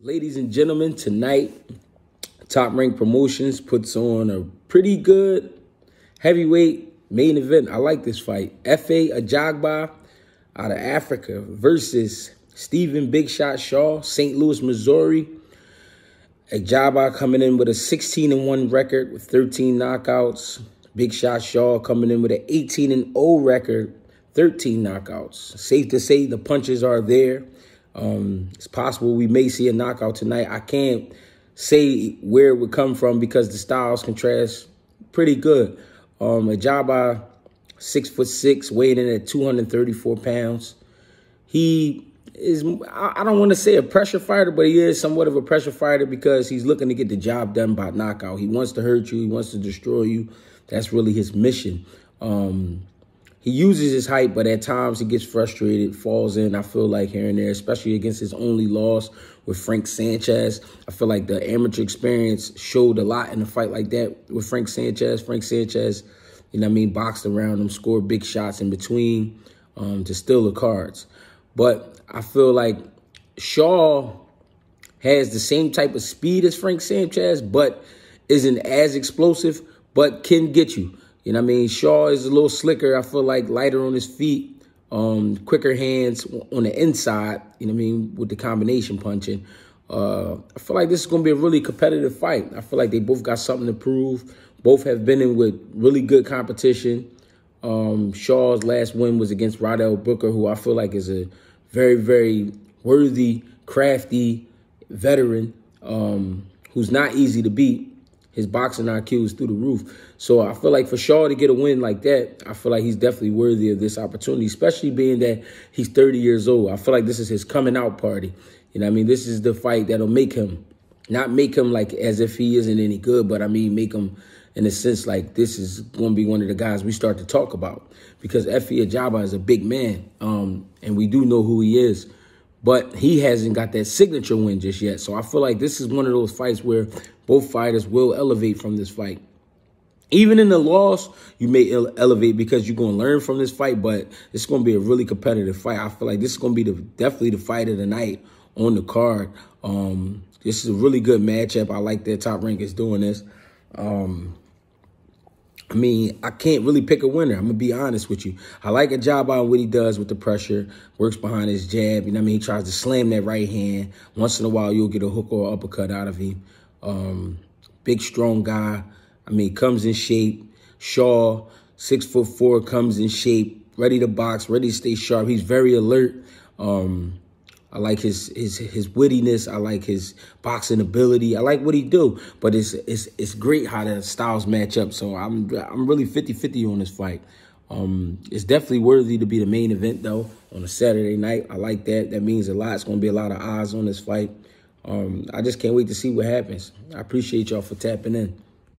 Ladies and gentlemen, tonight, Top Rank Promotions puts on a pretty good heavyweight main event. I like this fight. Efe Ajagba out of Africa versus Stephen Big Shot Shaw, St. Louis, Missouri. Ajagba coming in with a 16 and 1 record with 13 knockouts. Big Shot Shaw coming in with an 18 and 0 record, 13 knockouts. Safe to say the punches are there. Um, it's possible we may see a knockout tonight. I can't say where it would come from because the styles contrast pretty good. Um, Ajagba, six foot six, weighing in at 234 pounds. He is, I don't want to say a pressure fighter, but he is somewhat of a pressure fighter because he's looking to get the job done by knockout. He wants to hurt you. He wants to destroy you. That's really his mission. Um, he uses his height, but at times he gets frustrated, falls in, I feel like, here and there, especially against his only loss with Frank Sanchez. I feel like the amateur experience showed a lot in a fight like that with Frank Sanchez. Frank Sanchez, you know I mean, boxed around him, scored big shots in between um, to steal the cards. But I feel like Shaw has the same type of speed as Frank Sanchez, but isn't as explosive, but can get you. You know what I mean? Shaw is a little slicker. I feel like lighter on his feet, um, quicker hands on the inside, you know what I mean, with the combination punching. Uh, I feel like this is going to be a really competitive fight. I feel like they both got something to prove. Both have been in with really good competition. Um, Shaw's last win was against Rydell Booker, who I feel like is a very, very worthy, crafty veteran um, who's not easy to beat. His boxing IQ is through the roof. So I feel like for Shaw to get a win like that, I feel like he's definitely worthy of this opportunity, especially being that he's 30 years old. I feel like this is his coming out party. You know I mean? This is the fight that'll make him, not make him like as if he isn't any good, but I mean make him in a sense like this is going to be one of the guys we start to talk about because Efe Ajagba is a big man, um, and we do know who he is. But he hasn't got that signature win just yet. So I feel like this is one of those fights where both fighters will elevate from this fight. Even in the loss, you may elevate because you're going to learn from this fight, but it's going to be a really competitive fight. I feel like this is going to be the definitely the fight of the night on the card. Um, this is a really good matchup. I like that Top Rank is doing this. Um, I mean, I can't really pick a winner. I'm to be honest with you. I like Ajagba on what he does with the pressure, works behind his jab. You know I mean? He tries to slam that right hand. Once in a while, you'll get a hook or uppercut out of him. Um, big, strong guy. I mean, comes in shape. Shaw, six foot four, comes in shape, ready to box, ready to stay sharp. He's very alert. Um, I like his his his wittiness. I like his boxing ability. I like what he do. But it's it's it's great how the styles match up. So I'm I'm really 50-50 on this fight. Um, it's definitely worthy to be the main event though on a Saturday night. I like that. That means a lot. It's gonna be a lot of eyes on this fight. Um, I just can't wait to see what happens. I appreciate y'all for tapping in.